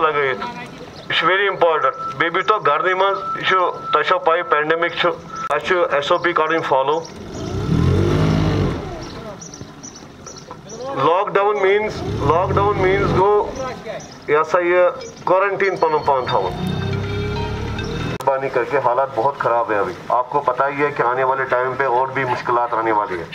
लगाइत यह very important baby तो घर मज तुम पाई pandemic S O P कड़न follow lockdown means lockdown means go यह सा यह क्वारंटीन पन पान थवन मेहरबानी करके हालात बहुत ख़राब है अभी। आपको पता ही है कि आने वाले टाइम पे और भी मुश्किल आने वाली है।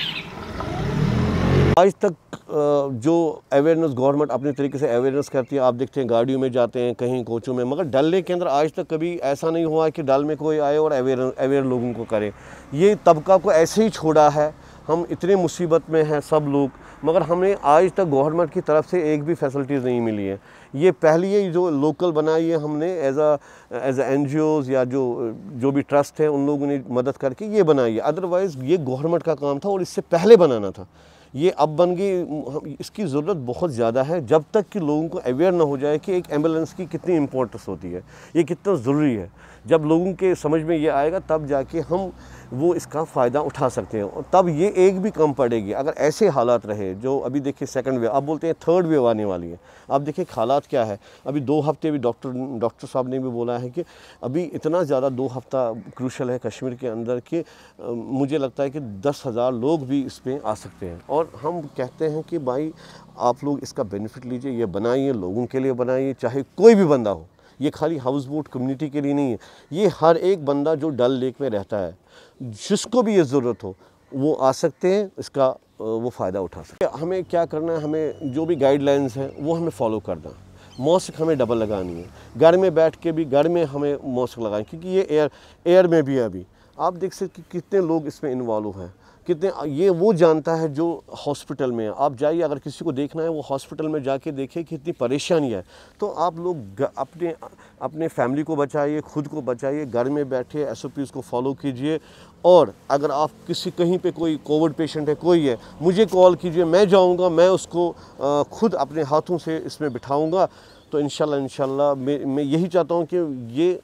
आज तक जो अवेयरनेस गवर्नमेंट अपने तरीके से अवेयरनेस करती है, आप देखते हैं गाड़ियों में जाते हैं, कहीं कोचों में, मगर डल के अंदर आज तक कभी ऐसा नहीं हुआ कि डल में कोई आए और अवेयर अवेयर लोगों को करे। ये तबका को ऐसे ही छोड़ा है, हम इतने मुसीबत में हैं सब लोग, मगर हमें आज तक गवर्नमेंट की तरफ़ से एक भी फैसिलिटीज़ नहीं मिली है। ये पहली ये जो लोकल बनाई है हमने एज आ एज एन या जो जो भी ट्रस्ट है, उन लोगों ने मदद करके ये बनाई है। अदरवाइज़ ये गवर्नमेंट का काम था और इससे पहले बनाना था। ये अब बन गई, इसकी ज़रूरत बहुत ज़्यादा है, जब तक कि लोगों को अवेयर ना हो जाए कि एक एंबुलेंस की कितनी इम्पोर्टेंस होती है। ये कितना ज़रूरी है। जब लोगों के समझ में ये आएगा, तब जाके हम वो इसका फ़ायदा उठा सकते हैं। और तब ये एक भी कम पड़ेगी। अगर ऐसे हालात रहे, जो अभी देखिए सेकंड वेव आप बोलते हैं थर्ड वेव आने वाली है। अब देखिए हालात क्या है। अभी दो हफ़्ते भी डॉक्टर डॉक्टर साहब ने भी बोला है कि अभी इतना ज़्यादा दो हफ़्ता क्रूशल है कश्मीर के अंदर कि मुझे लगता है कि दस हज़ार लोग भी इस पर आ सकते हैं। और हम कहते हैं कि भाई, आप लोग इसका बेनिफिट लीजिए, ये बनाइए, लोगों के लिए बनाइए, चाहे कोई भी बंदा हो। ये खाली हाउस बोट कम्युनिटी के लिए नहीं है। ये हर एक बंदा जो डल लेक में रहता है, जिसको भी ये ज़रूरत हो, वो आ सकते हैं, इसका वो फ़ायदा उठा सकते हैं। हमें क्या करना है? हमें जो भी गाइडलाइंस हैं, वो हमें फॉलो करना है। मॉस्क हमें डबल लगानी है। घर में बैठ के भी, घर में हमें मॉस्क लगाएँ, क्योंकि ये एयर एयर में भी है अभी। आप देख सकते कि कितने लोग इसमें इन्वॉल्व हैं। कितने, ये वो जानता है जो हॉस्पिटल में है। आप जाइए, अगर किसी को देखना है, वो हॉस्पिटल में जाके देखे कि इतनी परेशानी है। तो आप लोग अपने अपने फैमिली को बचाइए, खुद को बचाइए, घर में बैठे एस ओ को फॉलो कीजिए। और अगर आप किसी, कहीं पे कोई कोविड पेशेंट है, कोई है, मुझे कॉल कीजिए, मैं जाऊँगा, मैं उसको खुद अपने हाथों से इसमें बिठाऊँगा। तो इन मैं मैं यही चाहता हूँ कि ये